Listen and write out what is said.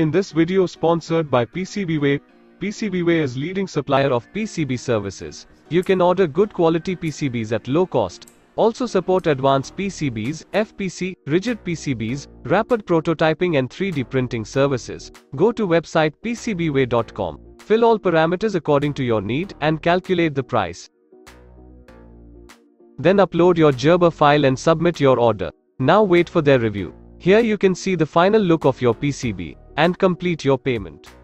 In this video sponsored by PCBWay, PCBWay is leading supplier of PCB services. You can order good quality PCBs at low cost. Also support advanced PCBs, FPC, rigid PCBs, rapid prototyping and 3D printing services. Go to website pcbway.com. Fill all parameters according to your need and calculate the price. Then upload your Gerber file and submit your order. Now wait for their review. Here you can see the final look of your PCB and complete your payment.